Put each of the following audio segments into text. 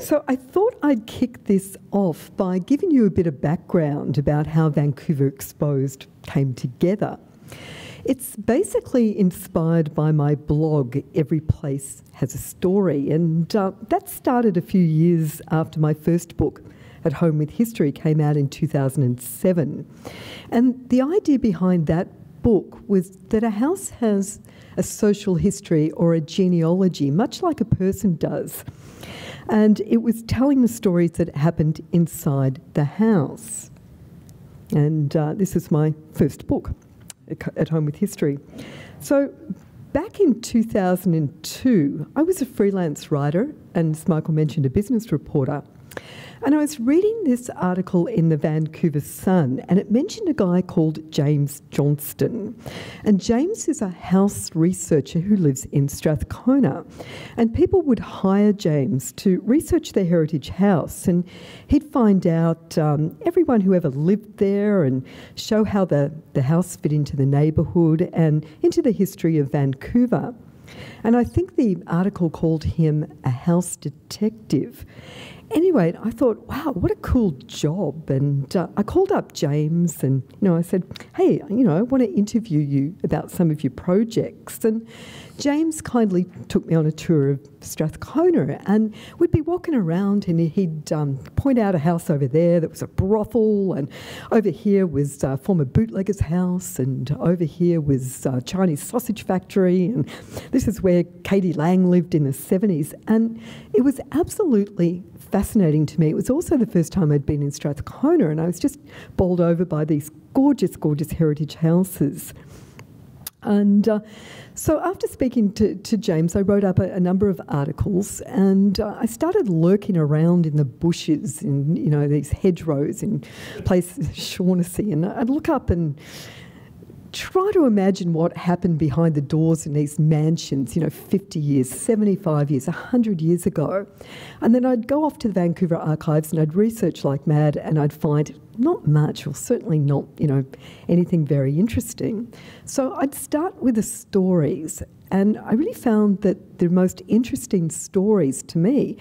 So I thought I'd kick this off by giving you a bit of background about how Vancouver Exposed came together. It's basically inspired by my blog, Every Place Has a Story, and uh, that started a few years after my first book, At Home with History, came out in 2007. And the idea behind that book was that a house has a social history or a genealogy, much like a person does. And it was telling the stories that happened inside the house. And uh, this is my first book, At Home with History. So back in 2002, I was a freelance writer, and as Michael mentioned, a business reporter. And I was reading this article in the Vancouver Sun, and it mentioned a guy called James Johnston. And James is a house researcher who lives in Strathcona. And people would hire James to research their heritage house, and he'd find out um, everyone who ever lived there and show how the, the house fit into the neighbourhood and into the history of Vancouver. And I think the article called him a house detective anyway, I thought, wow, what a cool job. And uh, I called up James and, you know, I said, hey, you know, I want to interview you about some of your projects. And James kindly took me on a tour of Strathcona and we'd be walking around and he'd um, point out a house over there that was a brothel and over here was a former bootlegger's house and over here was a Chinese sausage factory and this is where k.d. lang lived in the 70s. And it was absolutely fascinating to me. It was also the first time I'd been in Strathcona, and I was just bowled over by these gorgeous, gorgeous heritage houses. And uh, so, after speaking to, to, James, I wrote up a, a number of articles, and uh, I started lurking around in the bushes, in you know these hedgerows in places Shaughnessy, and I'd look up and try to imagine what happened behind the doors in these mansions, you know, 50 years, 75 years, 100 years ago. And then I'd go off to the Vancouver archives and I'd research like mad and I'd find not much, or certainly not, you know, anything very interesting. So I'd start with the stories and I really found that the most interesting stories to me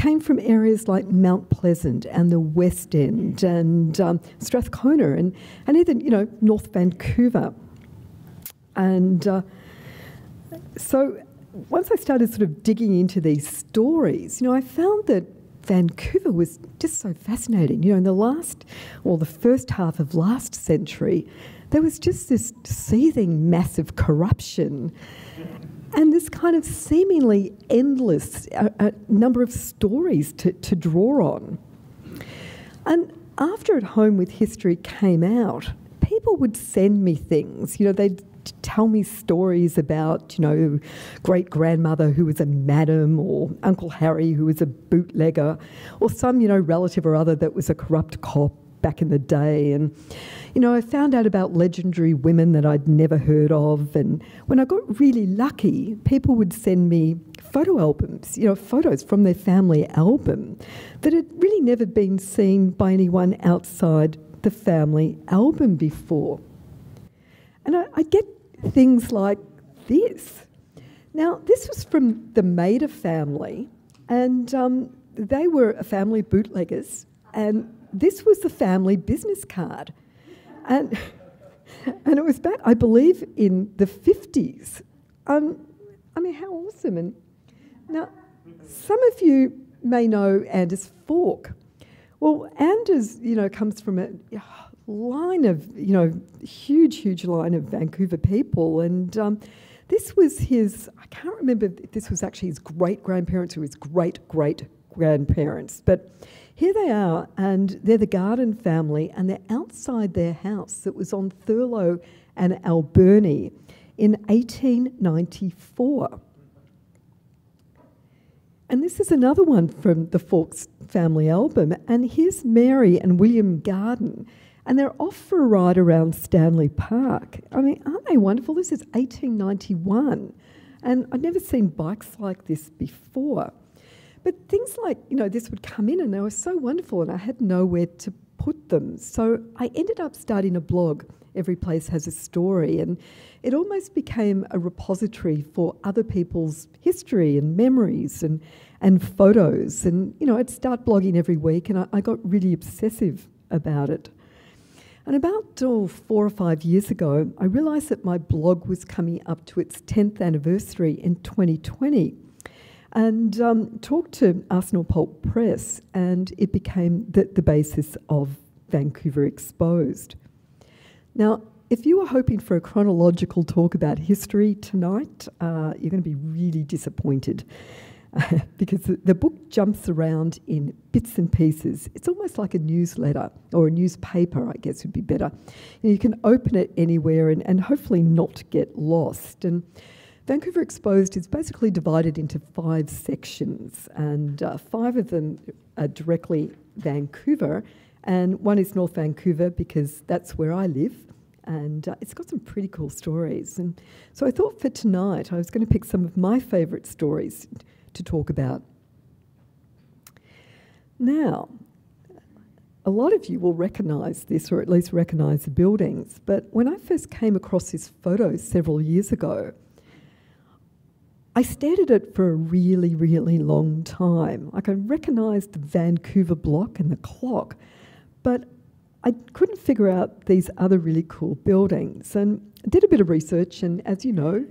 came from areas like Mount Pleasant and the West End and um, Strathcona and, and even, you know, North Vancouver. And uh, so once I started sort of digging into these stories, you know, I found that Vancouver was just so fascinating. You know, in the last, or the first half of last century, there was just this seething massive corruption and this kind of seemingly endless uh, uh, number of stories to, to draw on. And after At Home with History came out, people would send me things. You know, they'd tell me stories about, you know, great grandmother who was a madam, or Uncle Harry who was a bootlegger, or some, you know, relative or other that was a corrupt cop back in the day. And, you know, I found out about legendary women that I'd never heard of. And when I got really lucky, people would send me photo albums, you know, photos from their family album that had really never been seen by anyone outside the family album before. And I, I get things like this. Now, this was from the Mader family, and um, they were a family bootleggers, and this was the family business card. And, and it was back, I believe, in the 50s. Um, I mean, how awesome. And now, some of you may know Anders Fork. Well, Anders, you know, comes from a line of, you know, huge, huge line of Vancouver people. And um, this was his, I can't remember if this was actually his great grandparents or his great great grandparents, but here they are, and they're the Garden family, and they're outside their house that was on Thurlow and Alberni in 1894. And this is another one from the Fawkes family album. And here's Mary and William Garden. And they're off for a ride around Stanley Park. I mean, aren't they wonderful? This is 1891. And I'd never seen bikes like this before. But things like, you know, this would come in and they were so wonderful and I had nowhere to put them. So I ended up starting a blog. Every place has a story. And it almost became a repository for other people's history and memories and, and photos. And, you know, I'd start blogging every week and I, I got really obsessive about it. And about oh, four or five years ago, I realised that my blog was coming up to its 10th anniversary in 2020 and um, talked to Arsenal Pulp Press, and it became the, the basis of Vancouver Exposed. Now, if you were hoping for a chronological talk about history tonight, uh, you're going to be really disappointed because the, book jumps around in bits and pieces. It's almost like a newsletter or a newspaper, I guess would be better. You, you can open it anywhere and, and hopefully not get lost. And Vancouver Exposed is basically divided into five sections, and uh, five of them are directly Vancouver, and one is North Vancouver because that's where I live and uh, it's got some pretty cool stories. And so I thought for tonight I was going to pick some of my favourite stories to talk about. Now, a lot of you will recognise this, or at least recognise the buildings, but when I first came across this photo several years ago, I stared at it for a really, really long time. Like I recognised the Vancouver block and the clock, but I couldn't figure out these other really cool buildings. And I did a bit of research, and as you know,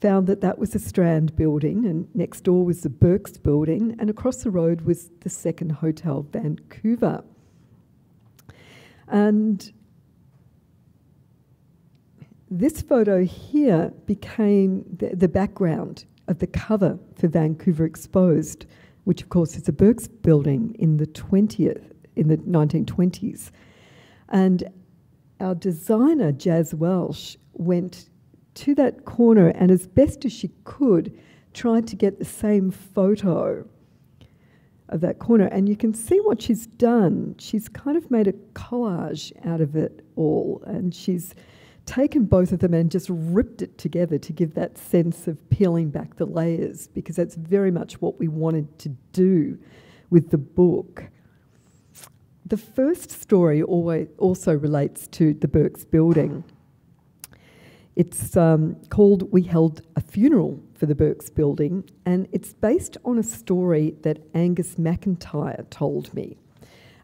found that that was the Strand building, and next door was the Burke's building, and across the road was the second Hotel Vancouver. And this photo here became the, the background of the cover for Vancouver Exposed, which of course is a Burke's building in the 20th, in the 1920s. And our designer, Jazz Welch, went to that corner and, as best as she could, tried to get the same photo of that corner. And you can see what she's done. She's kind of made a collage out of it all, and she's taken both of them and just ripped it together to give that sense of peeling back the layers, because that's very much what we wanted to do with the book. The first story always also relates to the Burke's building. It's um, called We Held a Funeral for the Burke's building, and it's based on a story that Angus McIntyre told me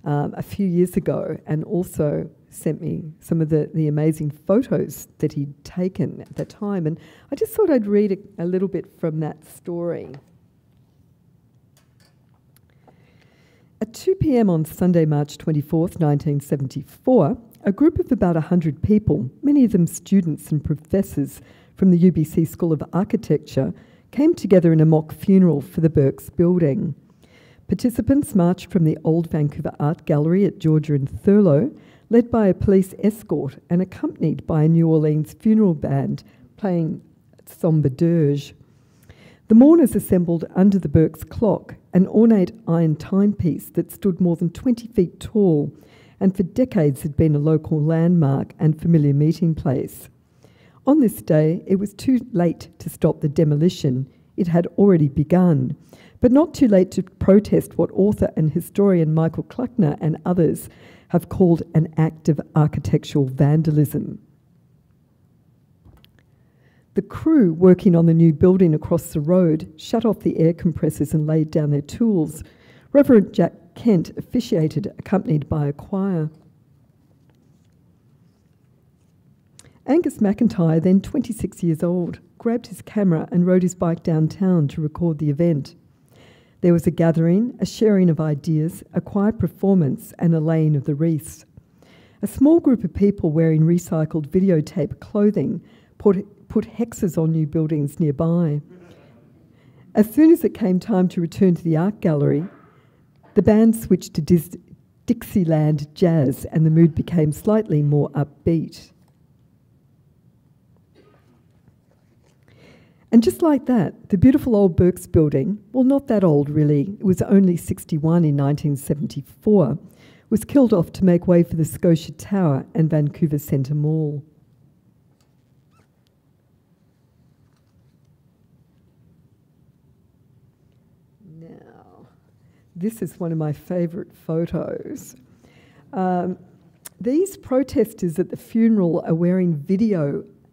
um, a few years ago and also sent me some of the, the amazing photos that he'd taken at that time. And I just thought I'd read a, a little bit from that story. At 2 pm on Sunday, March 24th, 1974, a group of about 100 people, many of them students and professors from the UBC School of Architecture, came together in a mock funeral for the Burke's building. Participants marched from the Old Vancouver Art Gallery at Georgia and Thurlow, led by a police escort and accompanied by a New Orleans funeral band playing Sombre Dirge. The mourners assembled under the Burke's clock, an ornate iron timepiece that stood more than 20 feet tall and for decades had been a local landmark and familiar meeting place. On this day, it was too late to stop the demolition. It had already begun, but not too late to protest what author and historian Michael Kluckner and others have called an act of architectural vandalism. The crew working on the new building across the road shut off the air compressors and laid down their tools. Reverend Jack Kent officiated, accompanied by a choir. Angus McIntyre, then 26 years old, grabbed his camera and rode his bike downtown to record the event. There was a gathering, a sharing of ideas, a quiet performance, and a laying of the wreaths. A small group of people wearing recycled videotape clothing put put hexes on new buildings nearby. As soon as it came time to return to the art gallery, the band switched to Dixieland jazz and the mood became slightly more upbeat. And just like that, the beautiful old Burke's building, well, not that old really, it was only 61 in 1974, was killed off to make way for the Scotia Tower and Vancouver Centre Mall. Now, this is one of my favourite photos. Um, these protesters at the funeral are wearing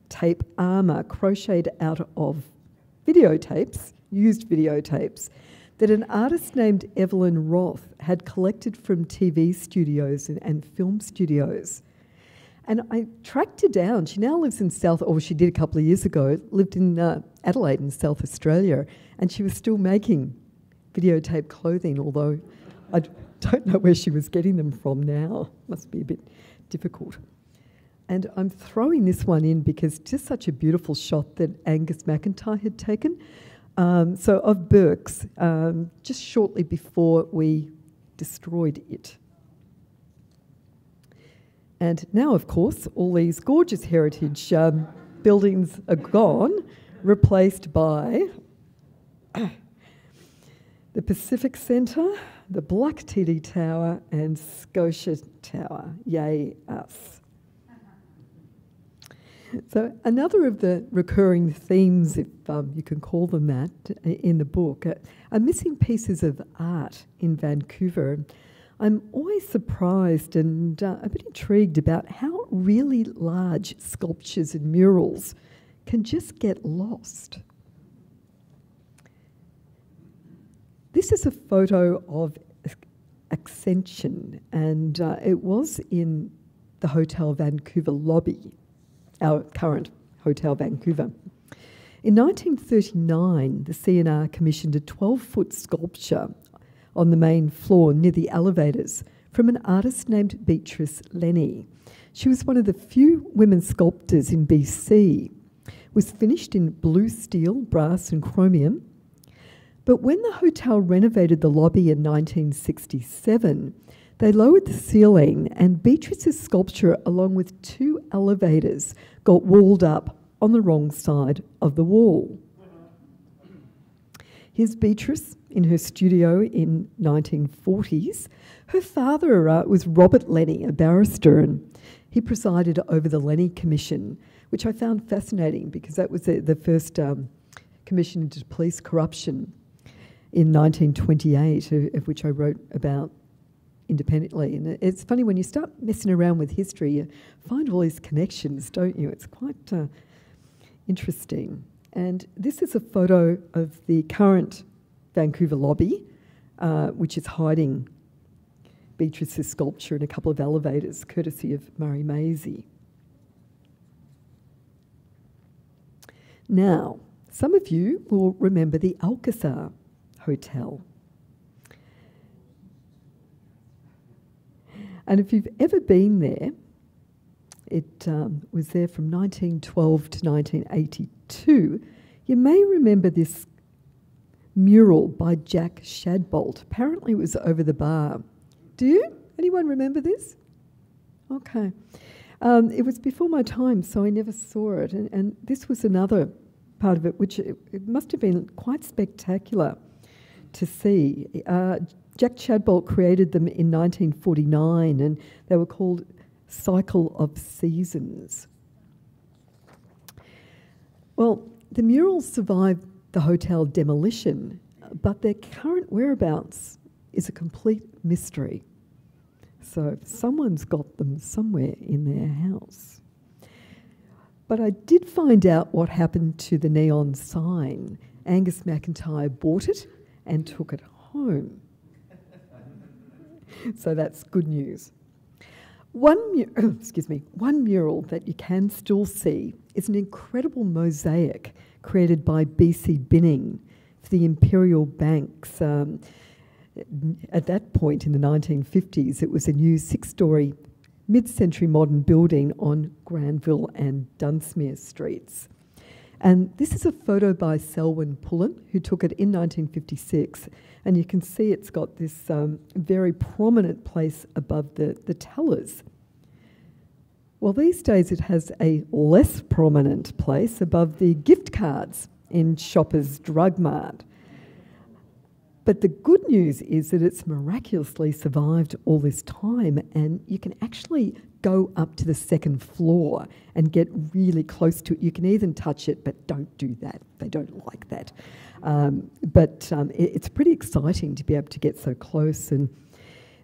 videotape armour crocheted out of videotapes, used videotapes. that an artist named Evelyn Roth had collected from TV studios and, and film studios. And I tracked her down. She now lives in South, or she did a couple of years ago, lived in uh, Adelaide in South Australia, and she was still making videotape clothing, although I don't know where she was getting them from now. Must be a bit difficult. And I'm throwing this one in because just such a beautiful shot that Angus McIntyre had taken. Um, so of Burke's, um, just shortly before we destroyed it. And now, of course, all these gorgeous heritage um, buildings are gone, replaced by the Pacific Centre, the Black TD Tower, and Scotia Tower. Yay, us. So, another of the recurring themes, if um, you can call them that, in the book uh, are missing pieces of art in Vancouver. I'm always surprised and uh, a bit intrigued about how really large sculptures and murals can just get lost. This is a photo of Ascension, and uh, it was in the Hotel Vancouver lobby, our current Hotel Vancouver. In 1939, the CNR commissioned a 12 foot sculpture on the main floor near the elevators from an artist named Beatrice Lennie. She was one of the few women sculptors in BC. Was finished in blue steel, brass, and chromium. But when the hotel renovated the lobby in 1967, they lowered the ceiling, and Beatrice's sculpture, along with two elevators, got walled up on the wrong side of the wall. Here's Beatrice in her studio in 1940s. Her father was Robert Lennie, a barrister, and he presided over the Lennie Commission, which I found fascinating because that was the, the first um, commission into police corruption in 1928, of, of which I wrote about independently. And it's funny when you start messing around with history, you find all these connections, don't you? It's quite uh, interesting. And this is a photo of the current Vancouver lobby, uh, which is hiding Beatrice's sculpture in a couple of elevators, courtesy of Murray Maisie. Now, some of you will remember the Alcazar Hotel. And if you've ever been there, it um, was there from 1912 to 1982. You may remember this mural by Jack Shadbolt. Apparently, it was over the bar. Do you? Anyone remember this? Okay. Um, it was before my time, so I never saw it. And, and this was another part of it, which it, it, must have been quite spectacular to see. Uh, Jack Shadbolt created them in 1949, and they were called Cycle of Seasons. Well, the murals survived the hotel demolition, but their current whereabouts is a complete mystery. So someone's got them somewhere in their house. But I did find out what happened to the neon sign. Angus McIntyre bought it and took it home. so that's good news. One, excuse me, one mural that you can still see is an incredible mosaic created by B.C. Binning for the Imperial Banks. Um, at that point in the 1950s, it was a new six story mid century modern building on Granville and Dunsmuir streets. And this is a photo by Selwyn Pullen, who took it in 1956. And you can see it's got this um, very prominent place above the, the tellers. Well, these days it has a less prominent place above the gift cards in Shoppers Drug Mart. But the good news is that it's miraculously survived all this time, and you can actually go up to the second floor and get really close to it. You can even touch it, but don't do that. They don't like that. Um, but um, it, it's pretty exciting to be able to get so close and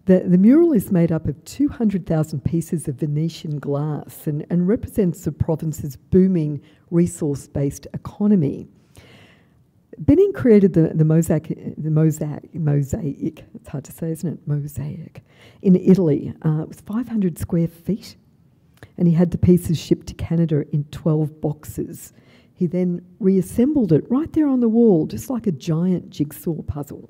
the, the mural is made up of 200,000 pieces of Venetian glass and, and represents the province's booming resource based economy. Binning created the, the mosaic, the mosaic, mosaic, it's hard to say, isn't it? Mosaic, in Italy. Uh, it was 500 square feet, and he had the pieces shipped to Canada in 12 boxes. He then reassembled it right there on the wall, just like a giant jigsaw puzzle.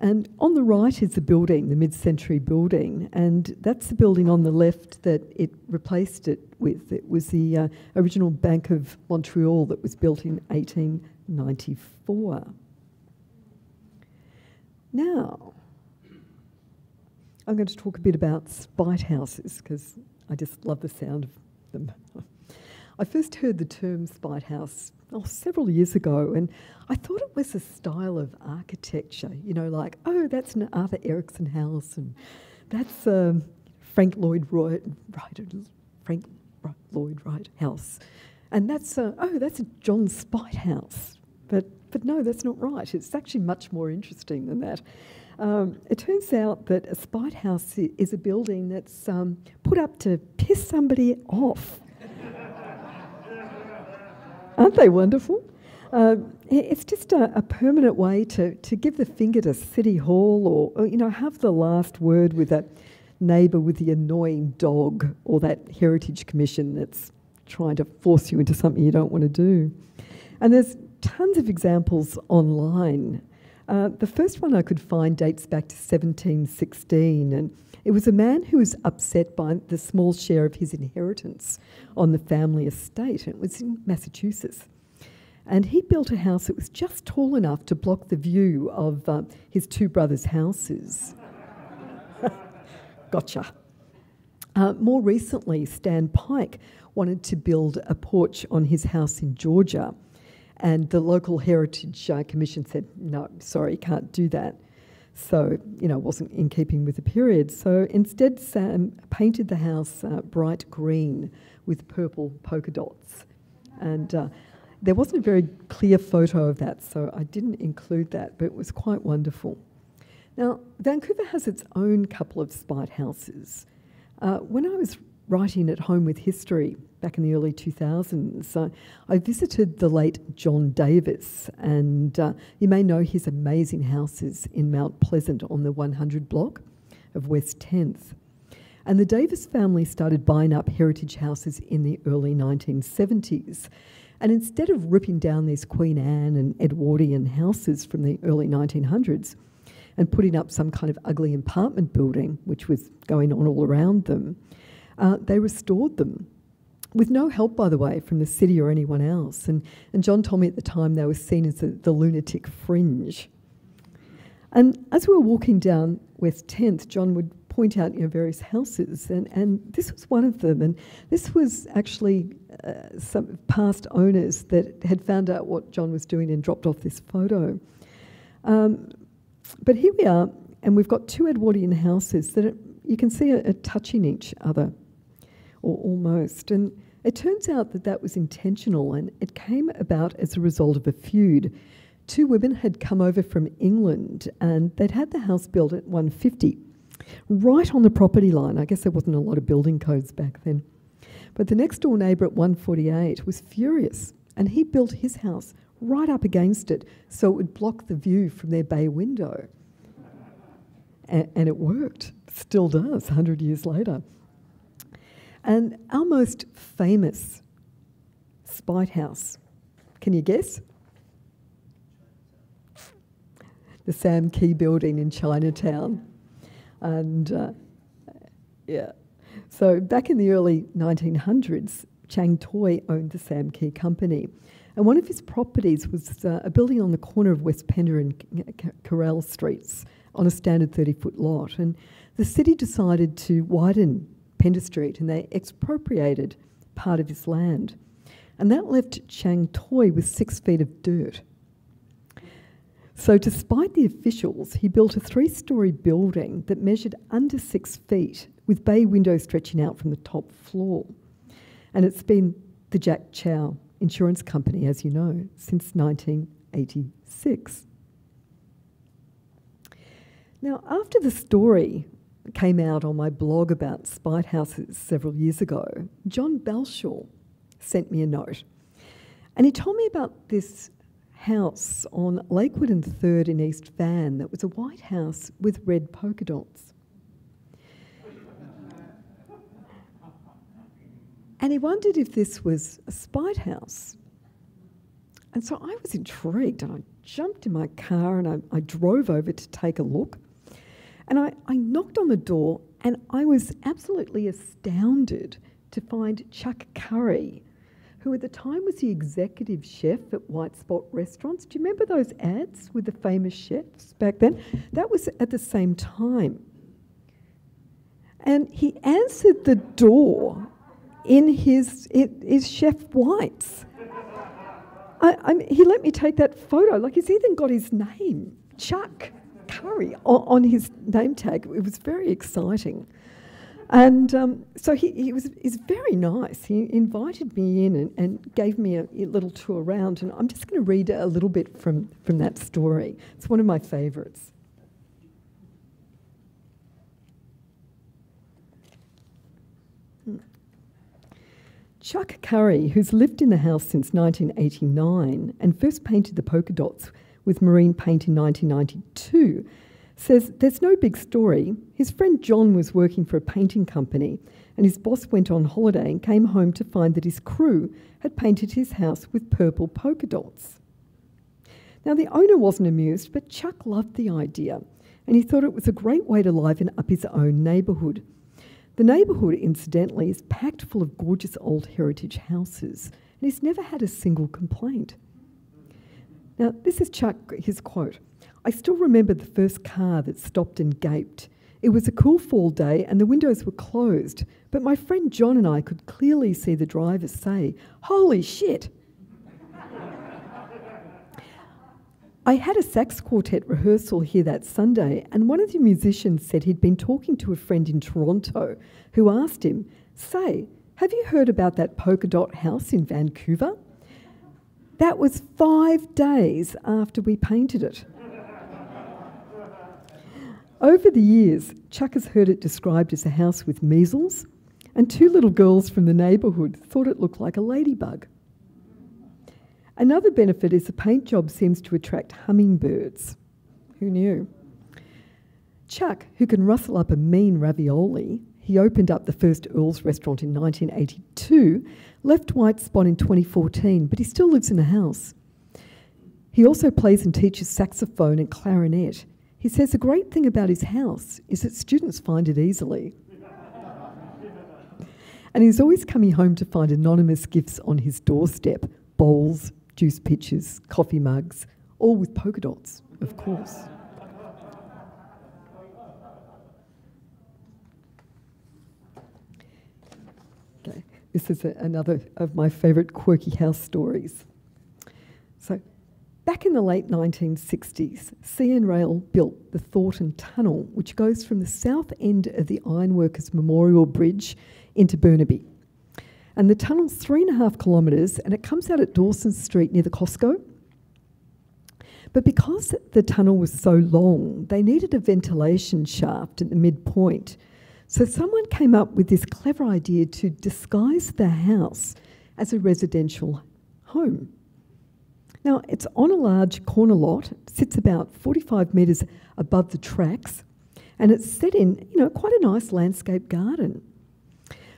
And on the right is the building, the mid century building, and that's the building on the left that it replaced it with. It was the uh, original Bank of Montreal that was built in 1894. Now, I'm going to talk a bit about spite houses because I just love the sound of them. I first heard the term spite house oh, several years ago, and I thought it was a style of architecture, you know, like, oh, that's an Arthur Erickson house, and that's um, Frank Lloyd Wright, Frank Lloyd Wright house. And that's, uh, oh, that's a John Spite house. But, but no, that's not right. It's actually much more interesting than that. Um, it turns out that a spite house is a building that's um, put up to piss somebody off. Aren't they wonderful? Uh, it's just a, a, permanent way to, to give the finger to City Hall or, or, you know, have the last word with that neighbour with the annoying dog or that Heritage Commission that's trying to force you into something you don't want to do. And there's tons of examples online. Uh, the first one I could find dates back to 1716, and it was a man who was upset by the small share of his inheritance on the family estate. It was in Massachusetts. And he built a house that was just tall enough to block the view of uh, his two brothers' houses. gotcha. Uh, more recently, Stan Pike wanted to build a porch on his house in Georgia. And the local Heritage uh, Commission said, no, sorry, can't do that. So, you know, it wasn't in keeping with the period. So instead, Sam painted the house uh, bright green with purple polka dots. And uh, there wasn't a very clear photo of that, so I didn't include that, but it was quite wonderful. Now, Vancouver has its own couple of spite houses. Uh, when I was writing at home with history back in the early 2000s, uh, I visited the late John Davis, and uh, you may know his amazing houses in Mount Pleasant on the 100 block of West 10th. And the Davis family started buying up heritage houses in the early 1970s. And instead of ripping down these Queen Anne and Edwardian houses from the early 1900s and putting up some kind of ugly apartment building, which was going on all around them, uh, they restored them with no help, by the way, from the city or anyone else. And, and John told me at the time they were seen as the, the lunatic fringe. And as we were walking down West 10th, John would point out you know, various houses, and, and this was one of them. And this was actually uh, some past owners that had found out what John was doing and dropped off this photo. Um, but here we are, and we've got two Edwardian houses that you can see are, are touching each other, or almost. And it turns out that that was intentional, and it came about as a result of a feud. Two women had come over from England, and they'd had the house built at 150 right on the property line. I guess there wasn't a lot of building codes back then. But the next door neighbour at 148 was furious and he built his house right up against it so it would block the view from their bay window. And, and it worked, still does, 100 years later. And our most famous spite house, can you guess? The Sam Kee building in Chinatown. And uh, yeah, so back in the early 1900s, Chang Toi owned the Sam Kee Company. And one of his properties was uh, a building on the corner of West Pender and Carrall Streets on a standard 30 foot lot. And the city decided to widen Pender Street and they expropriated part of his land. And that left Chang Toi with six feet of dirt. So, despite the officials, he built a three story building that measured under six feet with bay windows stretching out from the top floor. And it's been the Jack Chow Insurance Company, as you know, since 1986. Now, after the story came out on my blog about spite houses several years ago, John Balshaw sent me a note And he told me about this house on Lakewood and 3rd in East Van that was a white house with red polka dots. And he wondered if this was a spite house. And so I was intrigued and I jumped in my car and I, I drove over to take a look. And I, I knocked on the door and I was absolutely astounded to find Chuck Curry, who at the time was the executive chef at White Spot Restaurants. Do you remember those ads with the famous chefs back then? That was at the same time. And he answered the door in his, his Chef White's. I, I he let me take that photo. Like he's even got his name, Chuck Curry, on, on his name tag. It was very exciting. And um, so he, he was he's very nice. He invited me in and, and gave me a, a, little tour around. And I'm just going to read a little bit from, from that story. It's one of my favourites. Hmm. Chuck Curry, who's lived in the house since 1989 and first painted the polka dots with marine paint in 1992, says there's no big story. His friend John was working for a painting company, and his boss went on holiday and came home to find that his crew had painted his house with purple polka dots. Now, the owner wasn't amused, but Chuck loved the idea, and he thought it was a great way to liven up his own neighbourhood. The neighbourhood, incidentally, is packed full of gorgeous old heritage houses, and he's never had a single complaint. Now, this is Chuck, his quote. I still remember the first car that stopped and gaped. It was a cool fall day and the windows were closed, but my friend John and I could clearly see the driver say, Holy shit! I had a sax quartet rehearsal here that Sunday, and one of the musicians said he'd been talking to a friend in Toronto who asked him, Say, have you heard about that polka dot house in Vancouver? That was five days after we painted it. Over the years, Chuck has heard it described as a house with measles, and two little girls from the neighbourhood thought it looked like a ladybug. Another benefit is the paint job seems to attract hummingbirds. Who knew? Chuck, who can rustle up a mean ravioli, he opened up the first Earl's restaurant in 1982, left White Spot in 2014, but he still lives in the house. He also plays and teaches saxophone and clarinet he says the great thing about his house is that students find it easily. and he's always coming home to find anonymous gifts on his doorstep bowls, juice pitchers, coffee mugs, all with polka dots, of course. Okay, this is a, another of my favourite quirky house stories. So, Back in the late 1960s, CN Rail built the Thornton Tunnel, which goes from the south end of the Ironworkers Memorial Bridge into Burnaby. And the tunnel's three and a half kilometres and it comes out at Dawson Street near the Costco. But because the tunnel was so long, they needed a ventilation shaft at the midpoint. So someone came up with this clever idea to disguise the house as a residential home. Now, it's on a large corner lot, it sits about 45 metres above the tracks, and it's set in, you know, quite a nice landscape garden.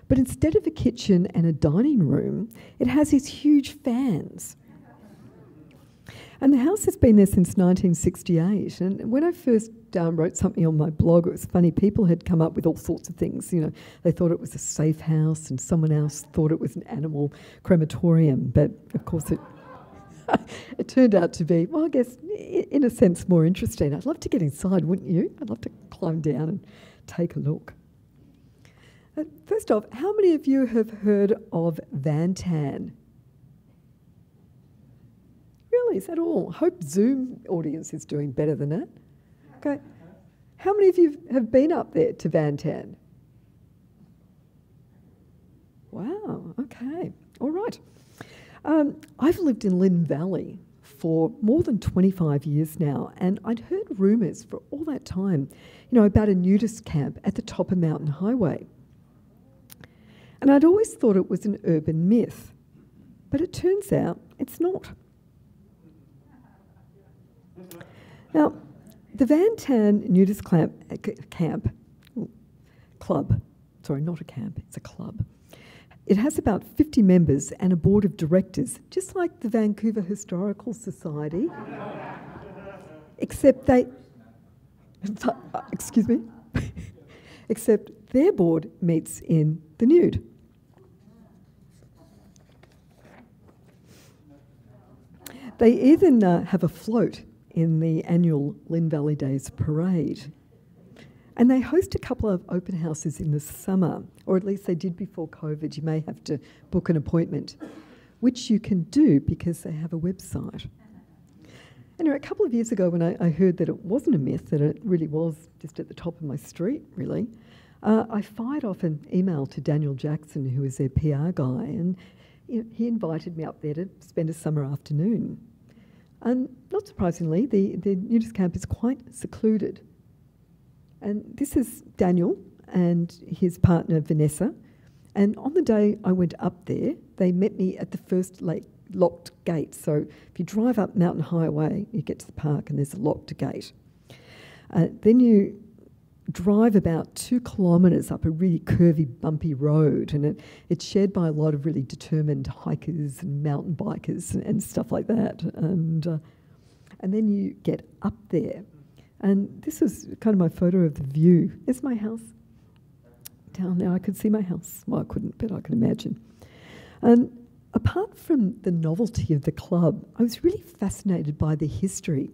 But instead of a kitchen and a dining room, it has these huge fans. And the house has been there since 1968. And when I first um, wrote something on my blog, it was funny. People had come up with all sorts of things. You know, they thought it was a safe house, and someone else thought it was an animal crematorium. But of course, it it turned out to be, well, I guess, in a sense, more interesting. I'd love to get inside, wouldn't you? I'd love to climb down and take a look. Uh, first off, how many of you have heard of Van Tan? Really, is that all? Hope Zoom audience is doing better than that. Okay. How many of you have been up there to Van Tan? Wow, okay, all right. Um, I've lived in Lynn Valley for more than 25 years now, and I'd heard rumours for all that time, you know, about a nudist camp at the top of Mountain Highway. And I'd always thought it was an urban myth. But it turns out it's not. Now, the Van Tan Nudist Camp, camp club, sorry, not a camp, it's a club. It has about 50 members and a board of directors, just like the Vancouver Historical Society, except they, excuse me, except their board meets in the nude. They even uh, have a float in the annual Lynn Valley Days parade. And they host a couple of open houses in the summer, or at least they did before COVID. You may have to book an appointment, which you can do because they have a website. Anyway, a couple of years ago, when I, I heard that it wasn't a myth, that it really was just at the top of my street, really, uh, I fired off an email to Daniel Jackson, who is their PR guy, and you know, he invited me up there to spend a summer afternoon. And not surprisingly, the, the nudist camp is quite secluded. And this is Daniel and his partner Vanessa. And on the day I went up there, they met me at the first lake, locked gate. So if you drive up Mountain Highway, you get to the park and there's a locked gate. Uh, then you drive about two kilometres up a really curvy, bumpy road, and it, it's shared by a lot of really determined hikers and mountain bikers and, and stuff like that. And, uh, and then you get up there, and this is kind of my photo of the view. There's my house down there. I could see my house. Well, I couldn't, but I could imagine. And apart from the novelty of the club, I was really fascinated by the history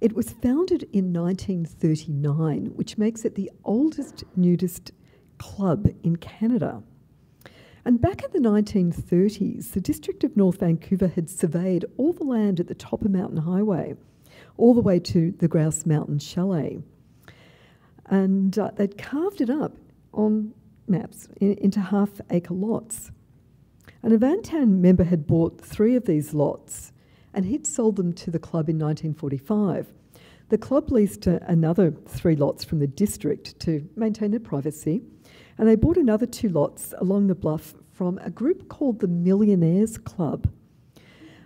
it was founded in 1939, which makes it the oldest nudist club in Canada. And back in the 1930s, the District of North Vancouver had surveyed all the land at the top of Mountain Highway, all the way to the Grouse Mountain Chalet. And uh, they'd carved it up on maps in, into half acre lots. And a Van Tan member had bought three of these lots and he'd sold them to the club in 1945. The club leased another three lots from the district to maintain their privacy, and they bought another two lots along the bluff from a group called the Millionaires Club.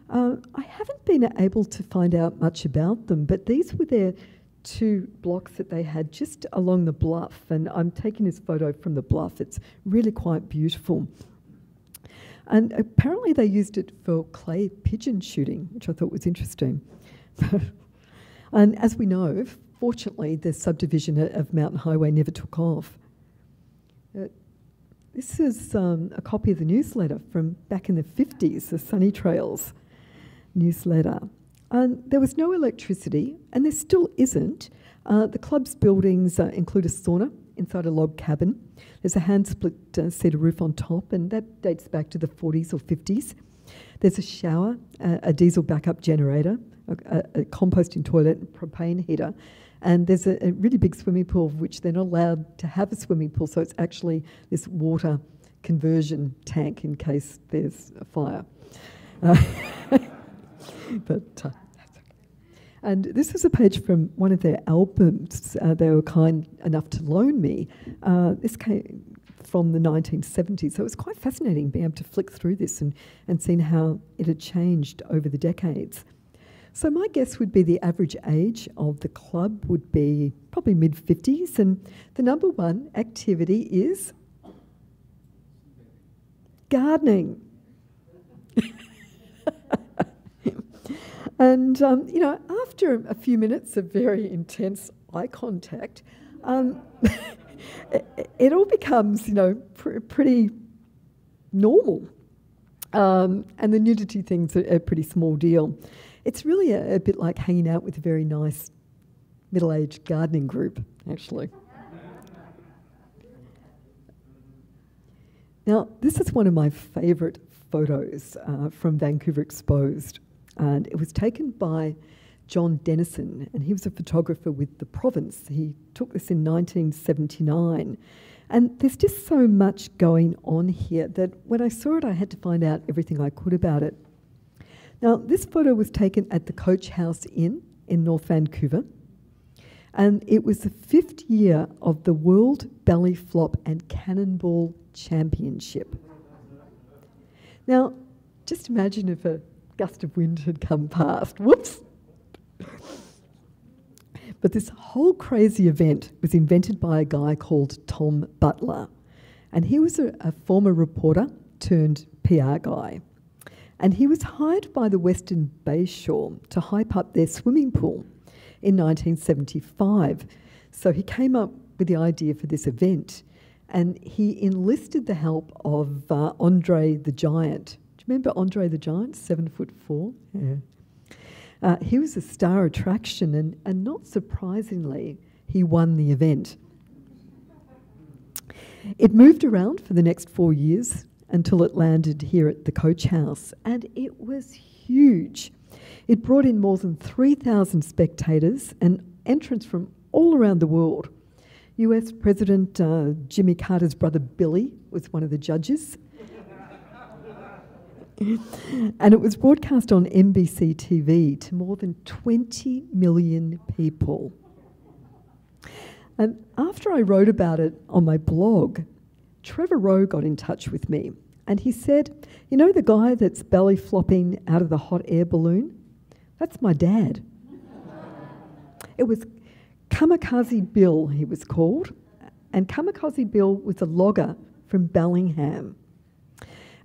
Uh, I haven't been able to find out much about them, but these were their two blocks that they had just along the bluff, and I'm taking this photo from the bluff. It's really quite beautiful. And apparently they used it for clay pigeon shooting, which I thought was interesting. and as we know, fortunately, the subdivision of Mountain Highway never took off. Uh, this is um, a copy of the newsletter from back in the 50s, the Sunny Trails newsletter. And there was no electricity, and there still isn't. Uh, the club's buildings uh, include a sauna inside a log cabin. There's a hand split uh, cedar roof on top, and that dates back to the 40s or 50s. There's a shower, uh, a diesel backup generator, a, a, composting toilet, and propane heater. And there's a, a, really big swimming pool, which they're not allowed to have a swimming pool, so it's actually this water conversion tank in case there's a fire. Uh, but uh, and this is a page from one of their albums uh, they were kind enough to loan me. Uh, this came from the 1970s, so it was quite fascinating being able to flick through this and, and seeing how it had changed over the decades. So my guess would be the average age of the club would be probably mid 50s, and the number one activity is gardening. And, um, you know, after a few minutes of very intense eye contact, um, it, it, all becomes, you know, pr- pretty normal. Um, and the nudity thing's a, a, pretty small deal. It's really a, a bit like hanging out with a very nice middle aged gardening group, actually. Now, this is one of my favourite photos uh, from Vancouver Exposed. And it was taken by John Dennison, and he was a photographer with The Province. He took this in 1979. And there's just so much going on here that when I saw it, I had to find out everything I could about it. Now, this photo was taken at the Coach House Inn in North Vancouver, and it was the fifth year of the World Belly Flop and Cannonball Championship. Now, just imagine if a gust of wind had come past. Whoops! But this whole crazy event was invented by a guy called Tom Butler. And he was a, a former reporter turned PR guy. And he was hired by the Western Bayshore to hype up their swimming pool in 1975. So he came up with the idea for this event and he enlisted the help of uh, Andre the Giant. Remember Andre the Giant, seven foot four? Yeah. Uh, he was a star attraction, and, and not surprisingly, he won the event. It moved around for the next four years until it landed here at the Coach House, and it was huge. It brought in more than 3,000 spectators and entrants from all around the world. US President uh, Jimmy Carter's brother Billy was one of the judges. and it was broadcast on NBC TV to more than 20 million people. And after I wrote about it on my blog, Trevor Rowe got in touch with me and he said, You know the guy that's belly flopping out of the hot air balloon? That's my dad. it was Kamikaze Bill, he was called. And Kamikaze Bill was a logger from Bellingham.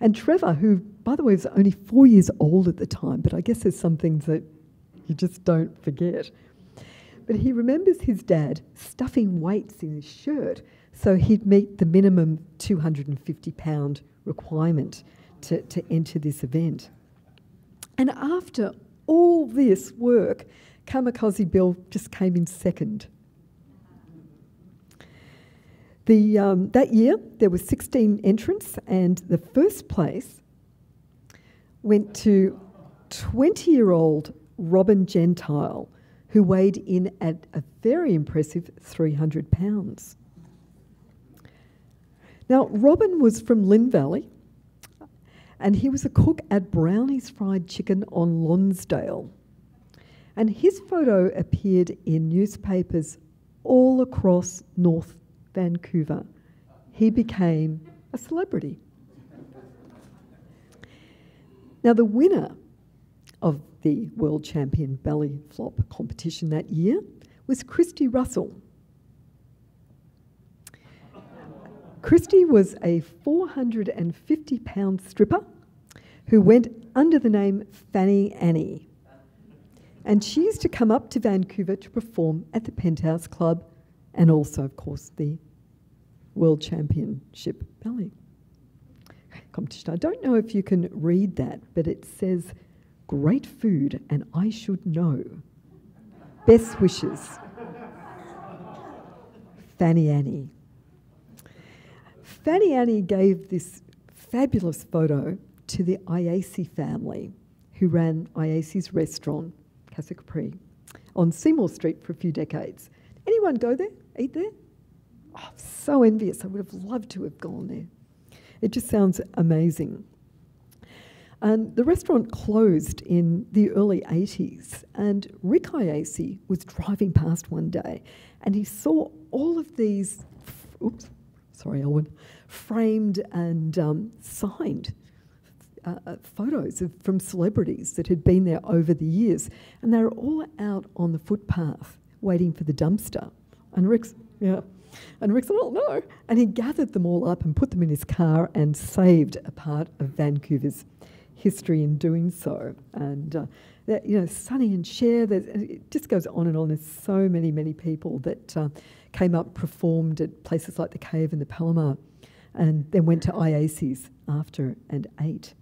And Trevor, who, by the way, was only four years old at the time, but I guess there's some things that you just don't forget. But he remembers his dad stuffing weights in his shirt so he'd meet the minimum 250 pound requirement to, to enter this event. And after all this work, Kamikaze Bill just came in second. The, um, that year, there were 16 entrants, and the first place went to 20 year old Robin Gentile, who weighed in at a very impressive 300 pounds. Now, Robin was from Lynn Valley, and he was a cook at Brownie's Fried Chicken on Lonsdale. And his photo appeared in newspapers all across North Vancouver. He became a celebrity. Now, the winner of the World Champion Belly Flop competition that year was Christy Russell. Christy was a 450 pound stripper who went under the name Fanny Annie. And she used to come up to Vancouver to perform at the Penthouse Club and also, of course, the World Championship Ballet competition. I don't know if you can read that, but it says, Great food, and I should know. Best wishes. Fanny Annie. Fanny Annie gave this fabulous photo to the Iasi family, who ran Iasi's restaurant Casa Capri on Seymour Street for a few decades. Anyone go there? Eat there? Oh, so envious. I would have loved to have gone there. It just sounds amazing. And the restaurant closed in the early 80s, and Rick Iasi was driving past one day and he saw all of these, oops, sorry, Owen, framed and um, signed uh, uh, photos of, from celebrities that had been there over the years, and they were all out on the footpath waiting for the dumpster. And Rick's, yeah, and Rick said, "Oh no!" And he gathered them all up and put them in his car and saved a part of Vancouver's history in doing so. And uh, you know, Sonny and Cher, it just goes on and on. There's so many, many people that uh, came up, performed at places like the Cave and the Palomar, and then went to Iasi's after and ate.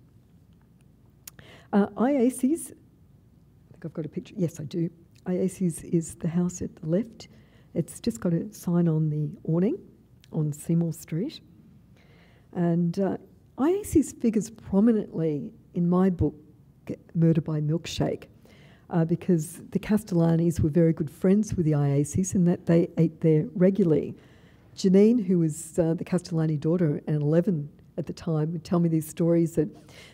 Uh, Iasi's, I think I've got a picture. Yes, I do. Iasi's is the house at the left. It's just got a sign on the awning on Seymour Street. And uh, Iasi's figures prominently in my book, Murder by Milkshake, uh, because the Castellanis were very good friends with the Iasi's and that they ate there regularly. Janine, who was uh, the Castellani daughter and 11 at the time would tell me these stories that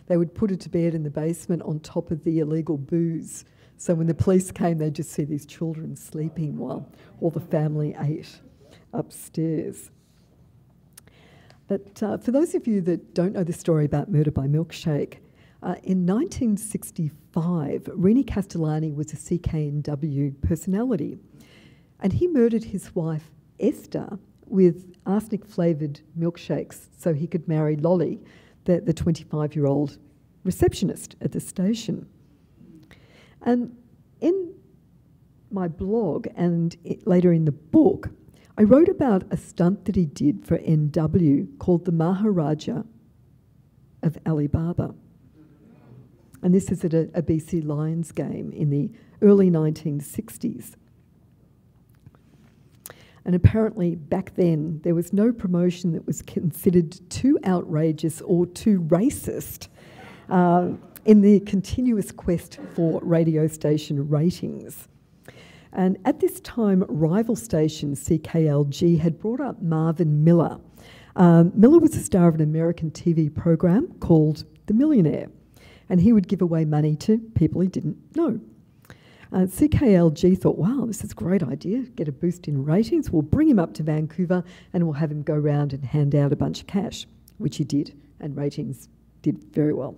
they would put her to bed in the basement on top of the illegal booze. So when the police came, they'd just see these children sleeping while all the family ate upstairs. But uh, for those of you that don't know the story about Murder by Milkshake, Uh, in 1965, Rene Castellani was a CKNW personality, and he murdered his wife Esther with arsenic flavoured milkshakes so he could marry Lolly, the 25 year old receptionist at the station. And in my blog and later in the book, I wrote about a stunt that he did for NW called the Maharaja of Alibaba. And this is at a, a BC Lions game in the early 1960s. And apparently, back then, there was no promotion that was considered too outrageous or too racist uh, in the continuous quest for radio station ratings. And at this time, rival station CKLG had brought up Marvin Miller. Um, Miller was the star of an American TV program called The Millionaire, and he would give away money to people he didn't know. Uh, CKLG thought, wow, this is a great idea, get a boost in ratings. We'll bring him up to Vancouver and we'll have him go around and hand out a bunch of cash, which he did, and ratings did very well.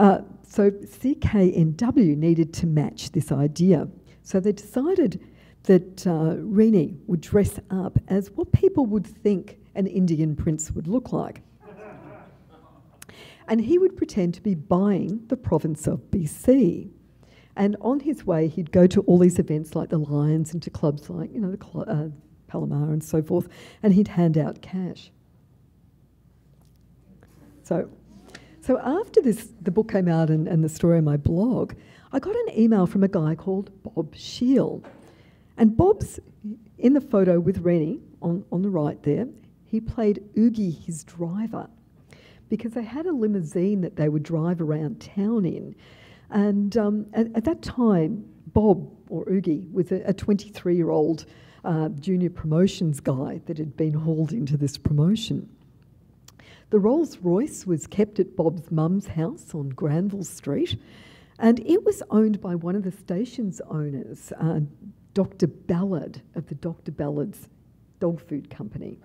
Uh, so CKNW needed to match this idea. So they decided that uh, Rene would dress up as what people would think an Indian prince would look like. and he would pretend to be buying the province of BC. And on his way, he'd go to all these events like the Lions and to clubs like, you know, the uh, Palomar and so forth, and he'd hand out cash. So, so after this, the book came out and, and the story on my blog, I got an email from a guy called Bob Shiel. And Bob's in the photo with Rene on, on the right there. He played Oogie, his driver, because they had a limousine that they would drive around town in. And um, at, at, that time, Bob, or Oogie, was a 23 year old uh, junior promotions guy that had been hauled into this promotion. The Rolls Royce was kept at Bob's mum's house on Granville Street, and it was owned by one of the station's owners, uh, Dr. Ballard of the Dr. Ballard's Dog Food Company.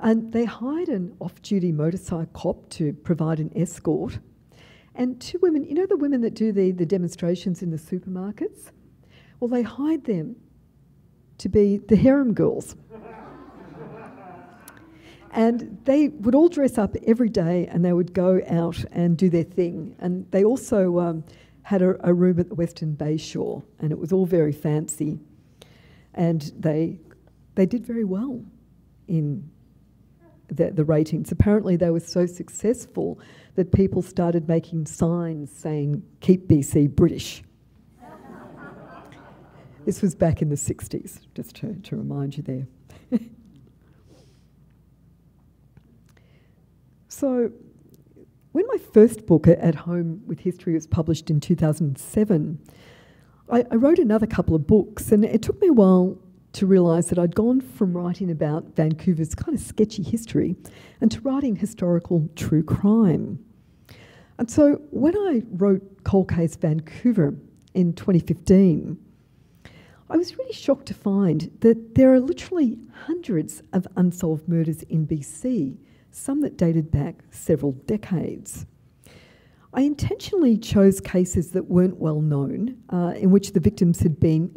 And they hired an off duty motorcycle cop to provide an escort and two women, you know the women that do the, the demonstrations in the supermarkets? Well, they hired them to be the harem girls. And they would all dress up every day and they would go out and do their thing. And they also um, had a, a, room at the Western Bay Shore and it was all very fancy. And they, they did very well in the, the ratings. Apparently, they were so successful that people started making signs saying, keep BC British. this was back in the 60s, just to, to remind you there. so, when my first book, At Home with History, was published in 2007, I, I wrote another couple of books, and it took me a while to realise that I'd gone from writing about Vancouver's kind of sketchy history and to writing historical true crime. And so when I wrote Cold Case Vancouver in 2015, I was really shocked to find that there are literally hundreds of unsolved murders in BC, some that dated back several decades. I intentionally chose cases that weren't well known, uh, in which the victims had been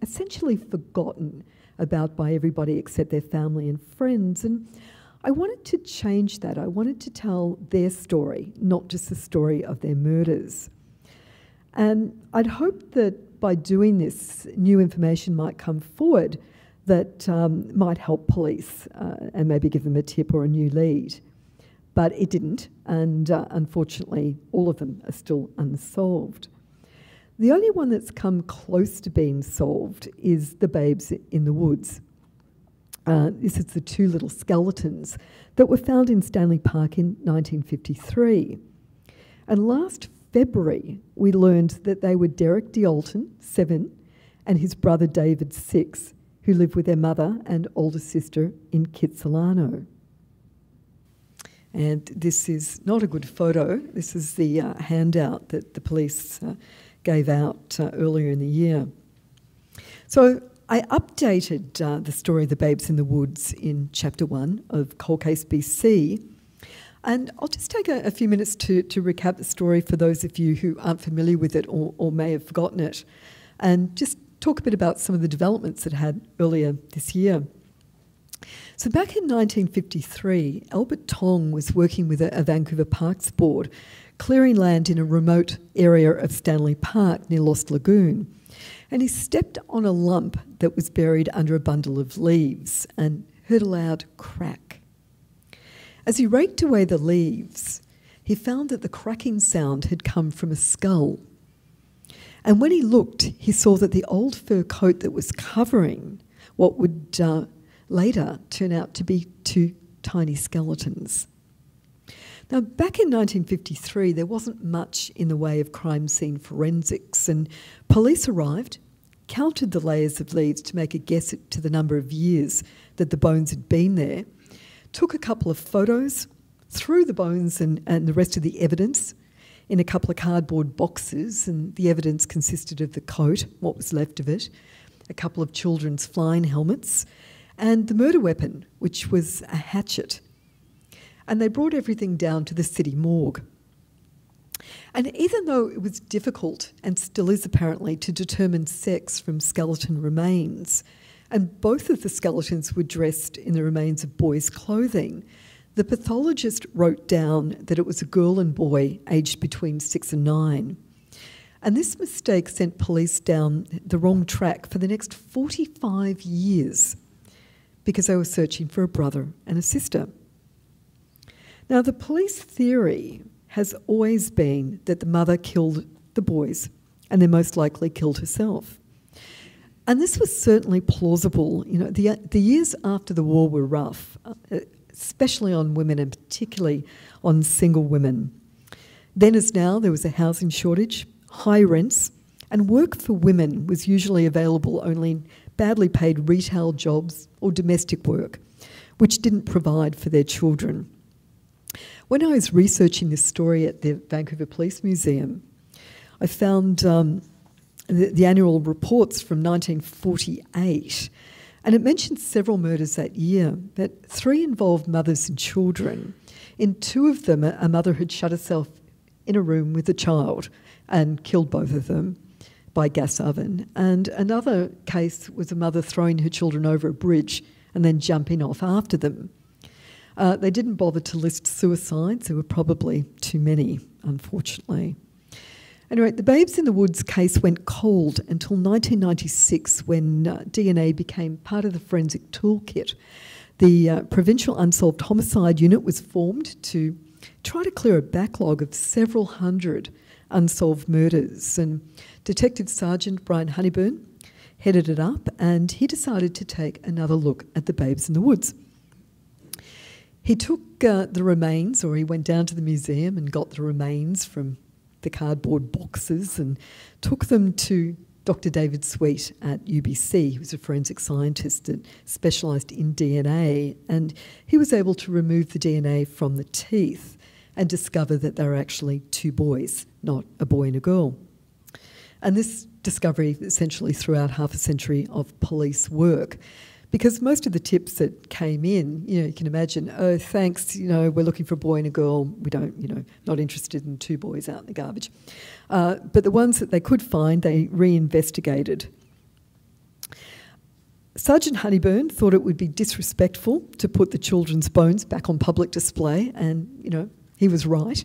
essentially forgotten about by everybody except their family and friends. And I wanted to change that. I wanted to tell their story, not just the story of their murders. And I'd hoped that by doing this, new information might come forward that um, might help police uh, and maybe give them a tip or a new lead. But it didn't, and uh, unfortunately, all of them are still unsolved. The only one that's come close to being solved is the babes in the woods. Uh, this is the two little skeletons that were found in Stanley Park in 1953. And last February, we learned that they were Derek D'Alton, seven, and his brother David, six, who lived with their mother and older sister in Kitsilano. And this is not a good photo. This is the uh, handout that the police uh, gave out uh, earlier in the year. So I updated uh, the story of the babes in the woods in chapter one of Cold Case BC And I'll just take a, a, few minutes to, to recap the story for those of you who aren't familiar with it or, or may have forgotten it, and just talk a bit about some of the developments it had earlier this year. So, back in 1953, Albert Tong was working with a, a Vancouver Parks Board, clearing land in a remote area of Stanley Park near Lost Lagoon. And he stepped on a lump that was buried under a bundle of leaves and heard a loud crack. As he raked away the leaves, he found that the cracking sound had come from a skull. And when he looked, he saw that the old fur coat that was covering what would uh, later turn out to be two tiny skeletons. Now, back in 1953, there wasn't much in the way of crime scene forensics, and police arrived, counted the layers of leaves to make a guess to the number of years that the bones had been there, took a couple of photos, threw the bones and, and the rest of the evidence in a couple of cardboard boxes, and the evidence consisted of the coat, what was left of it, a couple of children's flying helmets, and the murder weapon, which was a hatchet. And they brought everything down to the city morgue. And even though it was difficult, and still is apparently, to determine sex from skeleton remains, and both of the skeletons were dressed in the remains of boys' clothing, the pathologist wrote down that it was a girl and boy aged between six and nine. And this mistake sent police down the wrong track for the next 45 years because they were searching for a brother and a sister. Now, the police theory has always been that the mother killed the boys and then most likely killed herself. And this was certainly plausible. You know, the, the years after the war were rough, uh, especially on women and particularly on single women. Then, as now, there was a housing shortage, high rents, and work for women was usually available only in badly paid retail jobs or domestic work, which didn't provide for their children. When I was researching this story at the Vancouver Police Museum, I found um, the, the annual reports from 1948, and it mentioned several murders that year, but three involved mothers and children. In two of them, a mother had shut herself in a room with a child and killed both of them by gas oven. And another case was a mother throwing her children over a bridge and then jumping off after them. Uh, they didn't bother to list suicides, there were probably too many, unfortunately. Anyway, the Babes in the Woods case went cold until 1996 when uh, DNA became part of the forensic toolkit. The uh, Provincial Unsolved Homicide Unit was formed to try to clear a backlog of several hundred unsolved murders. And Detective Sergeant Brian Honeybourn headed it up and he decided to take another look at the Babes in the Woods. He took uh, the remains, or he went down to the museum and got the remains from the cardboard boxes and took them to Dr. David Sweet at UBC. He was a forensic scientist that specialised in DNA, and he was able to remove the DNA from the teeth and discover that they were actually two boys, not a boy and a girl. And this discovery essentially threw out half a century of police work because most of the tips that came in, you know, you can imagine, oh, thanks, you know, we're looking for a boy and a girl. We don't, you know, not interested in two boys out in the garbage. Uh, but the ones that they could find, they reinvestigated. Sergeant Honeybourn thought it would be disrespectful to put the children's bones back on public display, and, you know, he was right.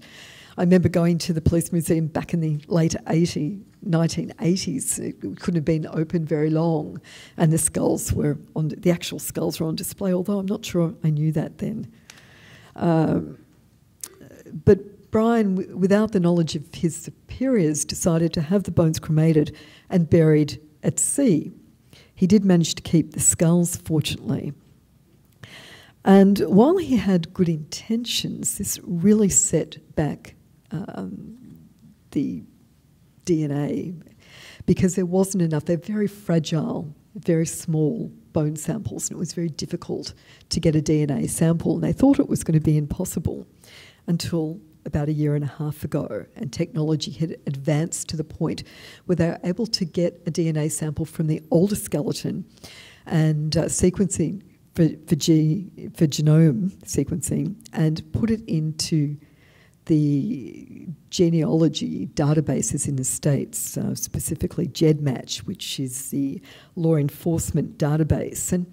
I remember going to the police museum back in the late 80, 1980s. It couldn't have been open very long, and the skulls were on the actual skulls were on display. Although I'm not sure I knew that then. Um, but Brian, without the knowledge of his superiors, decided to have the bones cremated and buried at sea. He did manage to keep the skulls, fortunately. And while he had good intentions, this really set back um, the DNA because there wasn't enough. They're very fragile, very small bone samples, and it was very difficult to get a DNA sample. And they thought it was going to be impossible until about a year and a half ago, and technology had advanced to the point where they were able to get a DNA sample from the older skeleton and uh, sequencing for, for, G, for genome sequencing and put it into the genealogy databases in the States, uh, specifically GEDmatch, which is the law enforcement database. And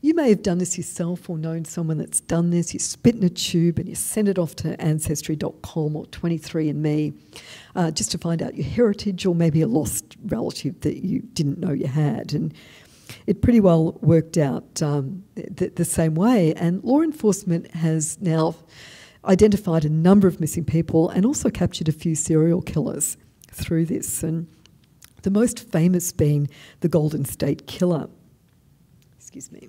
you may have done this yourself or known someone that's done this. You spit in a tube and you send it off to Ancestry.com or 23andMe uh, just to find out your heritage or maybe a lost relative that you didn't know you had. And it pretty well worked out um, the, the same way. And law enforcement has now identified a number of missing people and also captured a few serial killers through this. And the most famous being the Golden State Killer. Excuse me.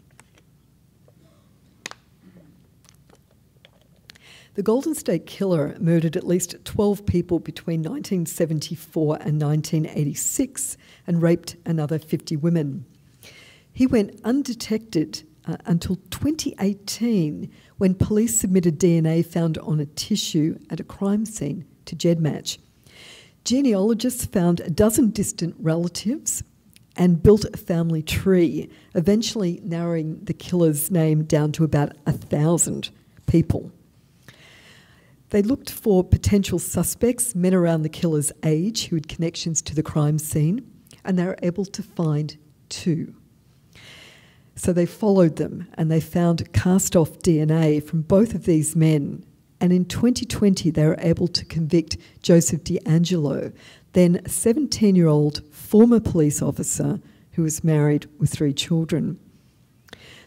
The Golden State Killer murdered at least 12 people between 1974 and 1986 and raped another 50 women. He went undetected uh, until 2018 when police submitted DNA found on a tissue at a crime scene to GEDmatch. Genealogists found a dozen distant relatives and built a family tree, eventually narrowing the killer's name down to about a thousand people. They looked for potential suspects, men around the killer's age who had connections to the crime scene, and they were able to find two. So they followed them and they found cast off DNA from both of these men. And in 2020, they were able to convict Joseph DeAngelo, then a 17 year old former police officer who was married with three children.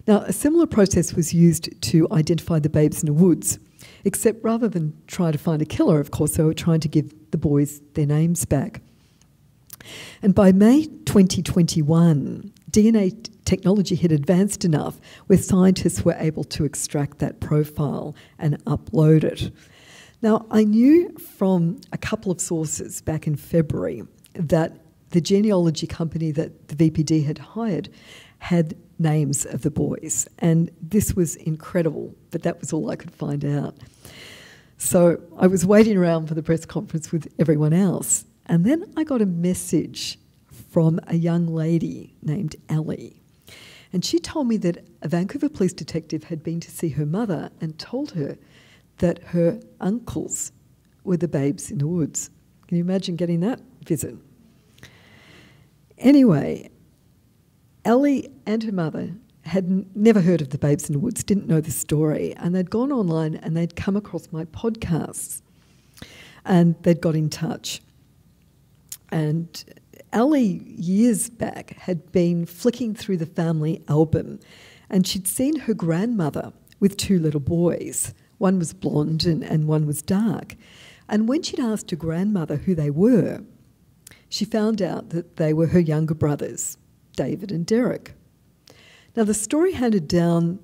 Now, a similar process was used to identify the babes in the woods. Except rather than try to find a killer, of course, they were trying to give the boys their names back. And by May 2021, DNA technology had advanced enough where scientists were able to extract that profile and upload it. Now, I knew from a couple of sources back in February that the genealogy company that the VPD had hired had names of the boys, and this was incredible, but that was all I could find out. So I was waiting around for the press conference with everyone else. And then I got a message from a young lady named Ellie. And she told me that a Vancouver police detective had been to see her mother and told her that her uncles were the babes in the woods. Can you imagine getting that visit? Anyway, Ellie and her mother had never heard of the Babes in the Woods, didn't know the story, and they'd gone online and they'd come across my podcasts and they'd got in touch. And Ellie, years back, had been flicking through the family album and she'd seen her grandmother with two little boys. One was blonde and, and one was dark. And when she'd asked her grandmother who they were, she found out that they were her younger brothers, David and Derek. Now, the story handed down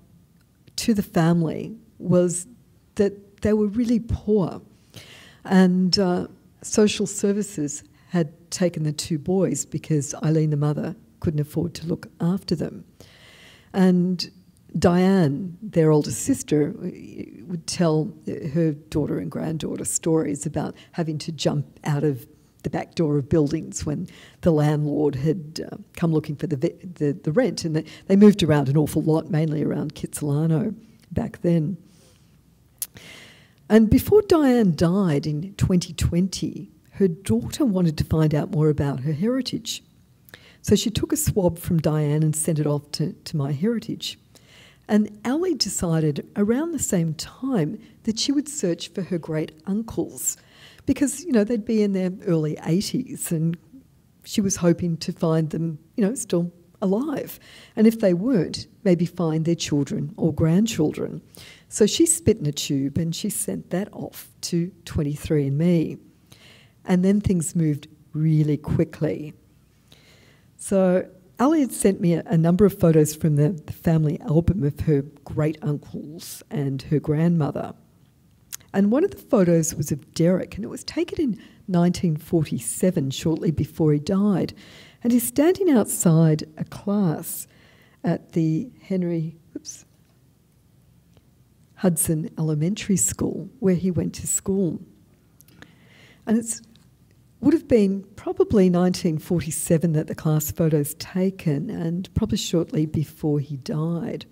to the family was that they were really poor, and uh, social services taken the two boys because Eileen, the mother, couldn't afford to look after them. And Diane, their older sister, would tell her daughter and granddaughter stories about having to jump out of the back door of buildings when the landlord had uh, come looking for the, the, the, rent. And they, they moved around an awful lot, mainly around Kitsilano back then. And before Diane died in 2020, her daughter wanted to find out more about her heritage. So she took a swab from Diane and sent it off to, to My Heritage. And Ellie decided around the same time that she would search for her great uncles because, you know, they'd be in their early 80s and she was hoping to find them, you know, still alive. And if they weren't, maybe find their children or grandchildren. So she spit in a tube and she sent that off to 23andMe. And then things moved really quickly. So Ali had sent me a, a number of photos from the, the family album of her great uncles and her grandmother. And one of the photos was of Derek, and it was taken in 1947, shortly before he died. And he's standing outside a class at the Henry oops, Hudson Elementary School, where he went to school. And it would have been probably 1947 that the class photo's taken, and probably shortly before he died.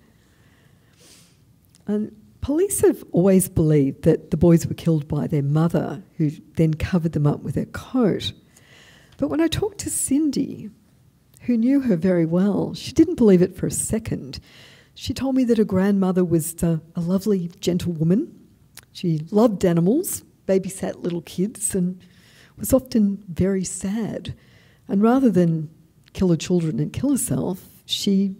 And police have always believed that the boys were killed by their mother, who then covered them up with her coat. But when I talked to Cindy, who knew her very well, she didn't believe it for a second. She told me that her grandmother was a, a lovely, gentle woman. She loved animals, babysat little kids, and was often very sad. And rather than kill her children and kill herself, she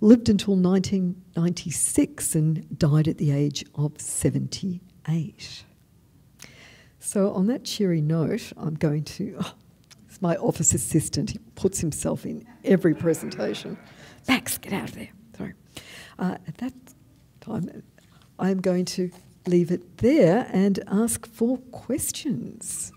lived until 1996 and died at the age of 78. So, on that cheery note, I'm going to. Oh, it's my office assistant. He puts himself in every presentation. Max, get out of there. Sorry. Uh, at that time, I'm going to leave it there and ask for questions.